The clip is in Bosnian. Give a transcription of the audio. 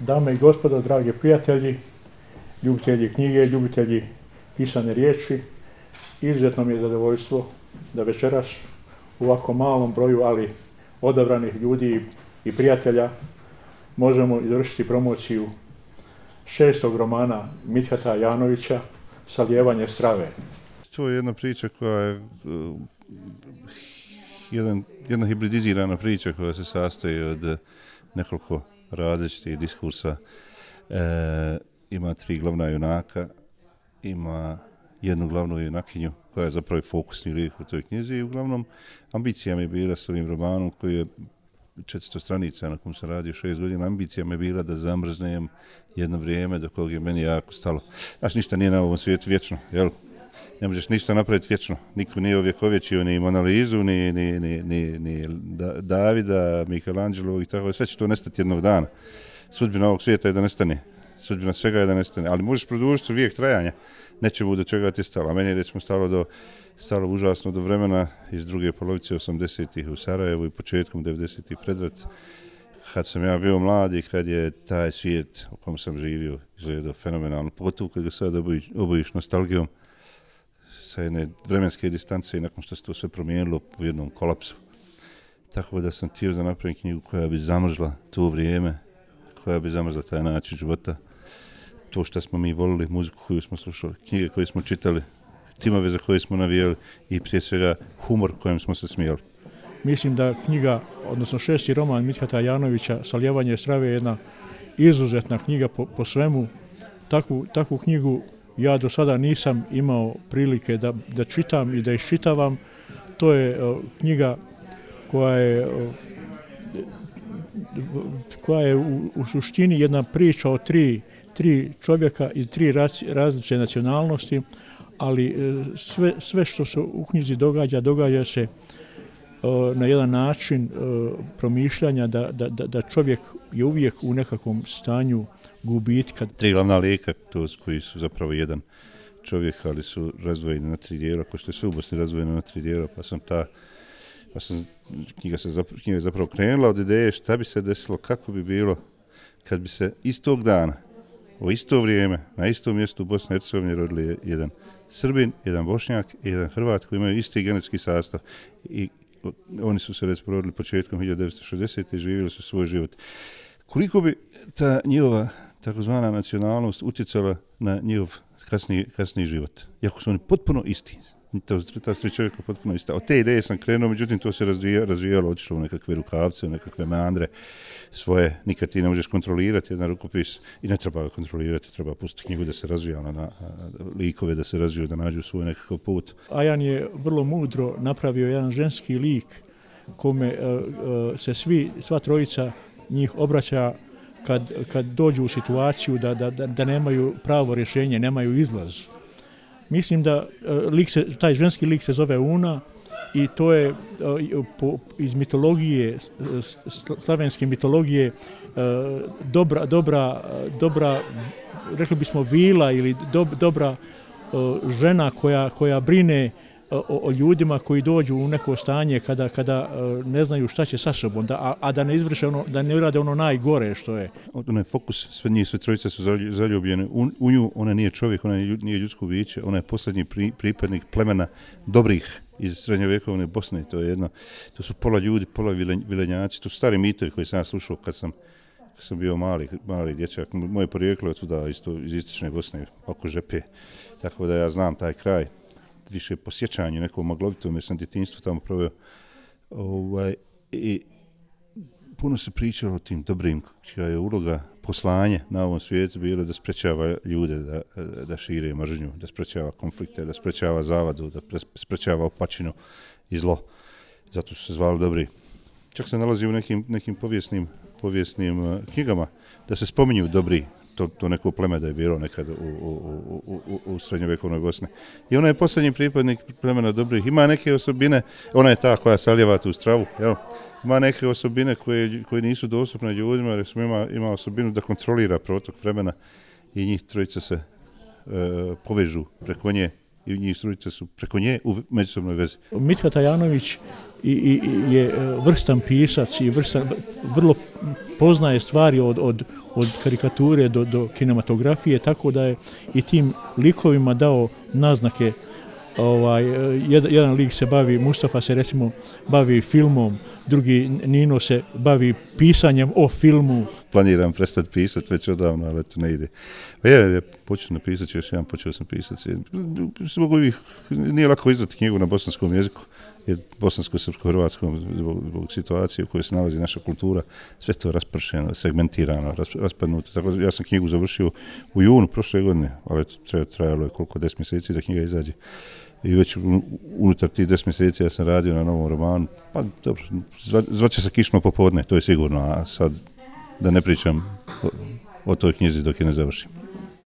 Dame i gospodo, dragi prijatelji, ljubitelji knjige, ljubitelji pisane riječi, izuzetno mi je zadovoljstvo da večeras u ovako malom broju, ali odabranih ljudi i prijatelja možemo izvršiti promociju šestog romana Mithata Janovića Saljevanje strave. To je jedna priča koja je uh, jedan, jedna hibridizirana priča koja se sastoji od nekoliko različitih diskursa. E, ima tri glavna junaka, ima jednu glavnu junakinju koja je zapravo fokusni lik u toj knjizi i uglavnom ambicija mi je bila s ovim romanom koji je 400 stranica na kom sam radio 6 godina, ambicija mi je bila da zamrznem jedno vrijeme do kog je meni jako stalo. Znaš, ništa nije na ovom svijetu vječno, jel? Ne možeš ništa napraviti vječno. Niko nije ovjekovječio ni Monalizu, ni, ni, ni, ni, ni Davida, Michelangelo i tako. Sve će to nestati jednog dana. Sudbina ovog svijeta je da nestane. Sudbina svega je da nestane. Ali možeš produžiti vijek trajanja. Neće bude čega ti stalo. A meni je recimo stalo do stalo užasno do vremena iz druge polovice 80-ih u Sarajevu i početkom 90-ih predrat. Kad sam ja bio mlad i kad je taj svijet u kom sam živio izgledao fenomenalno, pogotovo kad ga sad obojiš, obojiš nostalgijom sa jedne vremenske distance i nakon što se to sve promijenilo u jednom kolapsu. Tako da sam tijel da napravim knjigu koja bi zamrzla to vrijeme, koja bi zamrzla taj način života, to što smo mi volili, muziku koju smo slušali, knjige koje smo čitali, timove za koje smo navijali i prije svega humor kojem smo se smijali. Mislim da knjiga, odnosno šesti roman Mithata Janovića, Saljevanje strave, je jedna izuzetna knjiga po, po svemu. Takvu, takvu knjigu ja do sada nisam imao prilike da, da čitam i da iščitavam. To je o, knjiga koja je o, koja je u, u suštini jedna priča o tri, tri čovjeka i tri različite nacionalnosti, ali e, sve, sve što se u knjizi događa, događa se uh, na jedan način promišljanja da, da, da, da čovjek je uvijek u nekakvom stanju gubitka. Tri glavna lika, to koji su zapravo jedan čovjek, ali su razvojeni na tri dijela, ko što je sve u Bosni razvojeni na tri dijela, pa sam ta pa sam, knjiga, se zapravo, knjiga je zapravo krenula od ideje šta bi se desilo, kako bi bilo kad bi se istog dana, u isto vrijeme, na istom mjestu u Bosni i Hercegovini rodili jedan Srbin, jedan Bošnjak i jedan Hrvat koji imaju isti genetski sastav i oni su se rasporodili početkom 1960. i živjeli su svoj život. Koliko bi ta njihova takozvana nacionalnost utjecala na njihov kasni, kasni život. Jako su oni potpuno isti ta, ta tri čovjeka potpuno ista. Od te ideje sam krenuo, međutim to se razvijalo, razvijalo otišlo u nekakve rukavce, u nekakve meandre svoje. Nikad ti ne možeš kontrolirati jedan rukopis i ne treba ga kontrolirati, treba pustiti knjigu da se razvija, ona, na, likove da se razviju, da nađu svoj nekakav put. Ajan je vrlo mudro napravio jedan ženski lik kome uh, uh, se svi, sva trojica njih obraća kad, kad dođu u situaciju da, da, da, da nemaju pravo rješenje, nemaju izlaz. Mislim da e, lik se, taj ženski lik se zove Una i to je e, po, iz mitologije, slavenske mitologije, e, dobra, dobra, dobra, rekli bismo, vila ili dobra žena koja, koja brine o, o ljudima koji dođu u neko stanje kada kada e, ne znaju šta će sa sobom da a, a da ne izvrše ono da ne urade ono najgore što je. Onaj fokus sve njih sve trojice su zaljubljene u, u nju ona nije čovjek ona nije ljudsko biće ona je posljednji pri, pripadnik plemena dobrih iz srednjovjekovne Bosne to je jedno to su pola ljudi pola vilenjaci to su stari mitovi koji sam slušao kad sam kad sam bio mali mali dječak moje porijeklo je tuda isto iz istočne Bosne oko Žepe tako da ja znam taj kraj više posjećanje nekom maglovitom, jer sam djetinjstvo tamo proveo. Ovaj, I puno se pričalo o tim dobrim, čija je uloga poslanje na ovom svijetu bilo da sprečava ljude da, da šire mržnju, da sprečava konflikte, da sprečava zavadu, da sprečava opačinu i zlo. Zato su se zvali dobri. Čak se nalazi u nekim, nekim povijesnim, povijesnim eh, knjigama da se spominju dobri to, to neko pleme da je bilo nekad u, u, u, u, u srednjovekovnoj Bosni. I ona je posljednji pripadnik plemena dobrih. Ima neke osobine, ona je ta koja saljeva tu stravu, jel? Ima neke osobine koje, koje nisu dostupne ljudima, jer ima, ima osobinu da kontrolira protok vremena i njih trojica se e, povežu preko nje i njih trojica su preko nje u međusobnoj vezi. Mitka Tajanović i, i, je e, vrstan pisac i vrstan, vrlo poznaje stvari od, od, od karikature do, do kinematografije, tako da je i tim likovima dao naznake ovaj e, jedan, jedan lik se bavi Mustafa se recimo bavi filmom drugi Nino se bavi pisanjem o filmu. Planiram prestati pisati već odavno ali to ne ide. Pa ja, ja počeo napisati još jedan počeo sam pisati mogu ih nije lako izdati knjigu na bosanskom jeziku jer bosansko-srpsko-hrvatskom zbog, zbog situacije u kojoj se nalazi naša kultura, sve to raspršeno, segmentirano, rasp, raspadnuto. Tako ja sam knjigu završio u junu prošle godine, ali treba, trajalo je koliko, 10 mjeseci da knjiga izađe i već unutar tih 10 mjeseci ja sam radio na novom romanu, pa dobro, zvaće se kišno popodne, to je sigurno, a sad da ne pričam o, o toj knjizi dok je ne završim.